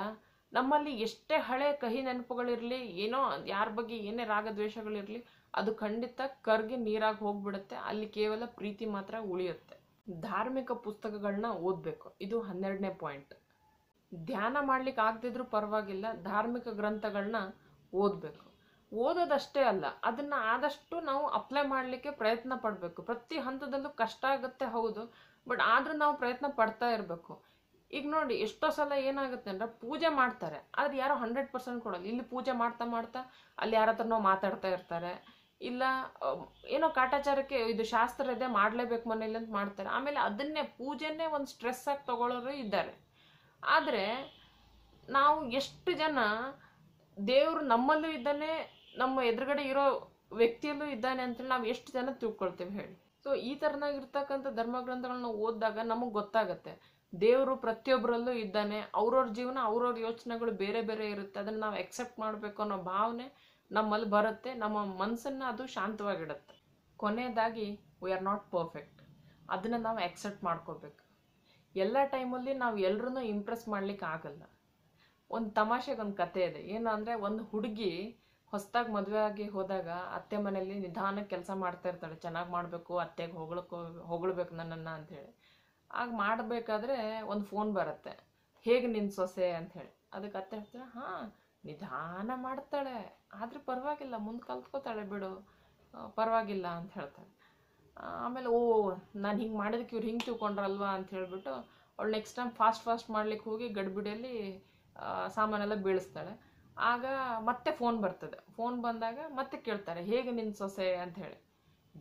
ನಮ್ಮಲ್ಲಿ ಎಷ್ಟೇ ಹಳೆ ಕಹಿ ನೆನಪುಗಳಿರಲಿ, ಏನೋ ಯಾರ ಬಗ್ಗೆ ಏನೇ ರಾಗದ್ವೇಷಗಳಿರಲಿ, ಅದು ಖಂಡಿತ ಕರ್ಗೆ ನೀರಾಗಿ ಹೋಗ್ಬಿಡುತ್ತೆ. ಅಲ್ಲಿ ಕೇವಲ ಪ್ರೀತಿ ಮಾತ್ರ ಉಳಿಯುತ್ತೆ. ಧಾರ್ಮಿಕ ಪುಸ್ತಕಗಳನ್ನ ಓದಬೇಕು. ಇದು ಹನ್ನೆರಡನೇ ಪಾಯಿಂಟ್. ಧ್ಯಾನ ಮಾಡ್ಲಿಕ್ಕೆ ಆಗದಿದ್ರೂ ಪರವಾಗಿಲ್ಲ, ಧಾರ್ಮಿಕ ಗ್ರಂಥಗಳನ್ನ ಓದಬೇಕು. ಓದೋದಷ್ಟೇ ಅಲ್ಲ, ಅದನ್ನ ಆದಷ್ಟು ನಾವು ಅಪ್ಲೈ ಮಾಡಲಿಕ್ಕೆ ಪ್ರಯತ್ನ ಪಡಬೇಕು. ಪ್ರತಿ ಹಂತದಲ್ಲೂ ಕಷ್ಟ ಆಗುತ್ತೆ, ಹೌದು. ಬಟ್ ಆದ್ರೂ ನಾವು ಪ್ರಯತ್ನ ಪಡ್ತಾ ಇರಬೇಕು. ಈಗ ನೋಡಿ, ಎಷ್ಟೋ ಸಲ ಏನಾಗುತ್ತೆ ಅಂದ್ರೆ ಪೂಜೆ ಮಾಡ್ತಾರೆ. ಆದ್ರೆ ಯಾರೋ ಹಂಡ್ರೆಡ್ ಪರ್ಸೆಂಟ್ ಕೊಡಲ್ಲ. ಇಲ್ಲಿ ಪೂಜೆ ಮಾಡ್ತಾ ಮಾಡ್ತಾ ಅಲ್ಲಿ ಯಾರ ಹತ್ರನೋ ಮಾತಾಡ್ತಾ ಇರ್ತಾರೆ. ಇಲ್ಲ ಏನೋ ಕಾಟಾಚಾರಕ್ಕೆ ಇದು ಶಾಸ್ತ್ರ ಇದೆ, ಮಾಡ್ಲೇಬೇಕು ಮನೇಲಿ ಅಂತ ಮಾಡ್ತಾರೆ. ಆಮೇಲೆ ಅದನ್ನೇ ಪೂಜೆನೇ ಒಂದು ಸ್ಟ್ರೆಸ್ ಆಗಿ ತಗೊಳ್ಳೋರು ಇದ್ದಾರೆ. ಆದರೆ ನಾವು ಎಷ್ಟು ಜನ ದೇವರು ನಮ್ಮಲ್ಲೂ ಇದ್ದಾನೆ, ನಮ್ಮ ಎದುರುಗಡೆ ಇರೋ ವ್ಯಕ್ತಿಯಲ್ಲೂ ಇದ್ದಾನೆ ಅಂತೇಳಿ ನಾವು ಎಷ್ಟು ಜನ ತಿಳ್ಕೊಳ್ತೇವೆ ಹೇಳಿ. ಸೊ ಈ ಥರನಾಗಿರ್ತಕ್ಕಂಥ ಧರ್ಮಗ್ರಂಥಗಳನ್ನ ಓದಿದಾಗ ನಮಗೆ ಗೊತ್ತಾಗತ್ತೆ. ದೇವರು ಪ್ರತಿಯೊಬ್ಬರಲ್ಲೂ ಇದ್ದಾನೆ. ಅವ್ರವ್ರ ಜೀವನ, ಅವ್ರವ್ರ ಯೋಚನೆಗಳು ಬೇರೆ ಬೇರೆ ಇರುತ್ತೆ. ಅದನ್ನ ನಾವು ಎಕ್ಸೆಪ್ಟ್ ಮಾಡಬೇಕು ಅನ್ನೋ ಭಾವನೆ ನಮ್ಮಲ್ಲಿ ಬರುತ್ತೆ. ನಮ್ಮ ಮನಸ್ಸನ್ನು ಅದು ಶಾಂತವಾಗಿಡುತ್ತೆ. ಕೊನೆಯದಾಗಿ ವಿ ಆರ್ ನಾಟ್ ಪರ್ಫೆಕ್ಟ್ ಅದನ್ನು ನಾವು ಎಕ್ಸೆಪ್ಟ್ ಮಾಡ್ಕೋಬೇಕು. ಎಲ್ಲ ಟೈಮಲ್ಲಿ ನಾವು ಎಲ್ರನ್ನೂ ಇಂಪ್ರೆಸ್ ಮಾಡ್ಲಿಕ್ಕೆ ಆಗಲ್ಲ ಒಂದು ತಮಾಷೆಗೆ ಒಂದು ಕತೆ ಇದೆ. ಏನು ಅಂದರೆ ಒಂದು ಹುಡುಗಿ ಹೊಸ್ದಾಗಿ ಮದುವೆ ಆಗಿ ಹೋದಾಗ ಅತ್ತೆ ಮನೆಯಲ್ಲಿ ನಿಧಾನಕ್ಕೆ ಕೆಲಸ ಮಾಡ್ತಾ ಇರ್ತಾಳೆ. ಚೆನ್ನಾಗಿ ಮಾಡಬೇಕು, ಅತ್ತೆಗೆ ಹೊಗಳಕ್ಕೋ ಹೊಗಳ್ಬೇಕು ನನ್ನನ್ನು ಅಂಥೇಳಿ ಆಗ ಮಾಡಬೇಕಾದ್ರೆ ಒಂದು ಫೋನ್ ಬರುತ್ತೆ. ಹೇಗೆ ನಿನ್ನ ಸೊಸೆ ಅಂಥೇಳಿ ಅದಕ್ಕೆ ಅತ್ತೆ ಹೇಳ್ತಾರೆ, ಹಾಂ, ನಿಧಾನ ಮಾಡ್ತಾಳೆ. ಆದರೆ ಪರವಾಗಿಲ್ಲ, ಮುಂದೆ ಕಲ್ತ್ಕೋತಾಳೆ ಬಿಡು. ಪರವಾಗಿಲ್ಲ ಅಂತ ಹೇಳ್ತಾಳೆ ಆಮೇಲೆ, ಓ, ನಾನು ಹಿಂಗೆ ಮಾಡಿದಕ್ಕೆ ಇವ್ರು ಹಿಂಗೆ ತಿಳ್ಕೊಂಡ್ರಲ್ವಾ ಅಂತ ಹೇಳಿಬಿಟ್ಟು ಅವಳು ನೆಕ್ಸ್ಟ್ ಟೈಮ್ ಫಾಸ್ಟ್ ಫಾಸ್ಟ್ ಮಾಡ್ಲಿಕ್ಕೆ ಹೋಗಿ ಗಡ್ಬಿಡಿಯಲ್ಲಿ ಸಾಮಾನೆಲ್ಲ ಬೀಳಿಸ್ತಾಳೆ. ಆಗ ಮತ್ತೆ ಫೋನ್ ಬರ್ತದೆ. ಫೋನ್ ಬಂದಾಗ ಮತ್ತೆ ಕೇಳ್ತಾರೆ, ಹೇಗೆ ನಿನ್ನ ಸೊಸೆ? ಅಂತ ಹೇಳಿ.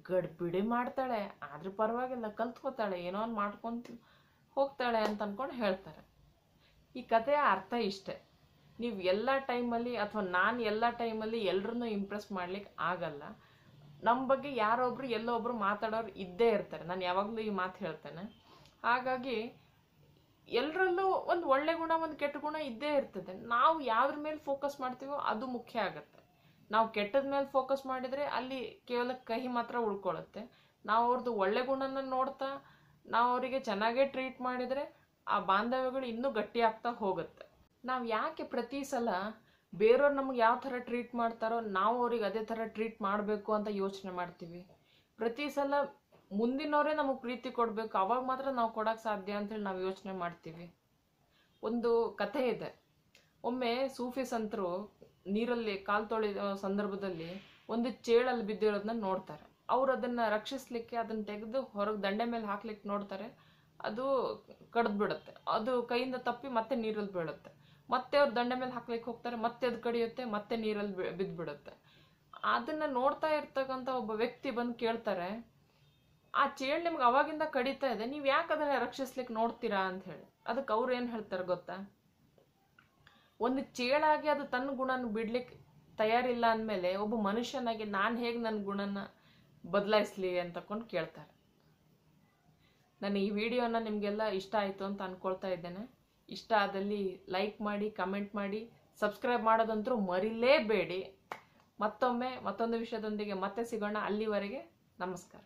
ಗಡ್ಬಿಡಿ ಮಾಡ್ತಾಳೆ, ಆದ್ರೂ ಪರವಾಗಿಲ್ಲ, ಕಲ್ತ್ಕೋತಾಳೆ, ಏನೋ ಒಂದು ಮಾಡ್ಕೊಂತ ಹೋಗ್ತಾಳೆ ಅಂತ ಅನ್ಕೊಂಡು ಹೇಳ್ತಾರೆ. ಈ ಕಥೆಯ ಅರ್ಥ ಇಷ್ಟೇ. ನೀವು ಎಲ್ಲ ಟೈಮಲ್ಲಿ ಅಥವಾ ನಾನು ಎಲ್ಲ ಟೈಮಲ್ಲಿ ಎಲ್ರನ್ನೂ ಇಂಪ್ರೆಸ್ ಮಾಡ್ಲಿಕ್ಕೆ ಆಗಲ್ಲ. ನಮ್ಮ ಬಗ್ಗೆ ಯಾರೊಬ್ರು, ಎಲ್ಲೊಬ್ರು ಮಾತಾಡೋರು ಇದ್ದೇ ಇರ್ತಾರೆ. ನಾನು ಯಾವಾಗಲೂ ಈ ಮಾತು ಹೇಳ್ತೇನೆ. ಹಾಗಾಗಿ ಎಲ್ಲರಲ್ಲೂ ಒಂದು ಒಳ್ಳೆ ಗುಣ, ಒಂದು ಕೆಟ್ಟ ಗುಣ ಇದ್ದೇ ಇರ್ತದೆ. ನಾವು ಯಾವ್ದ್ರ ಮೇಲೆ ಫೋಕಸ್ ಮಾಡ್ತೀವೋ ಅದು ಮುಖ್ಯ ಆಗುತ್ತೆ. ನಾವು ಕೆಟ್ಟದ ಮೇಲೆ ಫೋಕಸ್ ಮಾಡಿದರೆ ಅಲ್ಲಿ ಕೇವಲ ಕಹಿ ಮಾತ್ರ ಉಳ್ಕೊಳ್ಳುತ್ತೆ ನಾವು ಅವ್ರದ್ದು ಒಳ್ಳೆ ಗುಣನ ನೋಡ್ತಾ, ನಾವು ಅವರಿಗೆ ಚೆನ್ನಾಗೇ ಟ್ರೀಟ್ ಮಾಡಿದರೆ ಆ ಬಾಂಧವ್ಯಗಳು ಇನ್ನೂ ಗಟ್ಟಿ ಆಗ್ತಾ ಹೋಗುತ್ತೆ. ನಾವು ಯಾಕೆ ಪ್ರತಿ ಸಲ ಬೇರೆಯವ್ರು ನಮ್ಗೆ ಯಾವ ಥರ ಟ್ರೀಟ್ ಮಾಡ್ತಾರೋ ನಾವು ಅವ್ರಿಗೆ ಅದೇ ಥರ ಟ್ರೀಟ್ ಮಾಡಬೇಕು ಅಂತ ಯೋಚನೆ ಮಾಡ್ತೀವಿ. ಪ್ರತಿ ಸಲ ಮುಂದಿನವರೇ ನಮಗೆ ಪ್ರೀತಿ ಕೊಡಬೇಕು, ಅವಾಗ ಮಾತ್ರ ನಾವು ಕೊಡೋಕ್ಕೆ ಸಾಧ್ಯ ಅಂತೇಳಿ ನಾವು ಯೋಚನೆ ಮಾಡ್ತೀವಿ. ಒಂದು ಕಥೆ ಇದೆ. ಒಮ್ಮೆ ಸೂಫಿ ಸಂತರು ನೀರಲ್ಲಿ ಕಾಲು ತೊಳೆದ ಸಂದರ್ಭದಲ್ಲಿ ಒಂದು ಚೇಳಲ್ಲಿ ಬಿದ್ದಿರೋದನ್ನ ನೋಡ್ತಾರೆ. ಅವ್ರು ಅದನ್ನ ರಕ್ಷಿಸ್ಲಿಕ್ಕೆ ಅದನ್ನ ತೆಗೆದು ಹೊರಗೆ ದಂಡೆ ಮೇಲೆ ಹಾಕ್ಲಿಕ್ಕೆ ನೋಡ್ತಾರೆ. ಅದು ಕಡ್ದು ಬಿಡುತ್ತೆ. ಅದು ಕೈಯಿಂದ ತಪ್ಪಿ ಮತ್ತೆ ನೀರಲ್ಲಿ ಬೀಳುತ್ತೆ. ಮತ್ತೆ ಅವ್ರು ದಂಡೆ ಮೇಲೆ ಹಾಕ್ಲಿಕ್ಕೆ ಹೋಗ್ತಾರೆ, ಮತ್ತೆ ಅದು ಕಡಿಯುತ್ತೆ, ಮತ್ತೆ ನೀರಲ್ಲಿ ಬಿದ್ದುಬಿಡುತ್ತೆ ಅದನ್ನ ನೋಡ್ತಾ ಇರ್ತಕ್ಕಂಥ ಒಬ್ಬ ವ್ಯಕ್ತಿ ಬಂದು ಕೇಳ್ತಾರೆ ಆ ಚೇಳು ನಿಮ್ಗೆ ಅವಾಗಿಂದ ಕಡಿತಾ ಇದೆ, ನೀವು ಯಾಕೆ ಅದನ್ನು ರಕ್ಷಿಸ್ಲಿಕ್ಕೆ ನೋಡ್ತೀರಾ ಅಂತ ಹೇಳಿ. ಅದಕ್ಕೆ ಅವ್ರು ಏನು ಹೇಳ್ತಾರೆ ಗೊತ್ತಾ? ಒಂದು ಚೇಳಾಗಿ ಅದು ತನ್ನ ಗುಣನ ಬಿಡ್ಲಿಕ್ಕೆ ತಯಾರಿಲ್ಲ ಅಂದಮೇಲೆ ಒಬ್ಬ ಮನುಷ್ಯನಾಗಿ ನಾನು ಹೇಗೆ ನನ್ನ ಗುಣನ ಬದಲಾಯಿಸ್ಲಿ ಅಂತಕೊಂಡು ಕೇಳ್ತಾರೆ. ನಾನು ಈ ವಿಡಿಯೋನ ನಿಮಗೆಲ್ಲ ಇಷ್ಟ ಆಯಿತು ಅಂತ ಅಂದ್ಕೊಳ್ತಾ ಇದ್ದೇನೆ. ಇಷ್ಟ ಆದಲ್ಲಿ ಲೈಕ್ ಮಾಡಿ, ಕಮೆಂಟ್ ಮಾಡಿ, ಸಬ್ಸ್ಕ್ರೈಬ್ ಮಾಡೋದಂತರೂ ಮರಿಲೇಬೇಡಿ. ಮತ್ತೊಮ್ಮೆ ಮತ್ತೊಂದು ವಿಷಯದೊಂದಿಗೆ ಮತ್ತೆ ಸಿಗೋಣ. ಅಲ್ಲಿವರೆಗೆ ನಮಸ್ಕಾರ.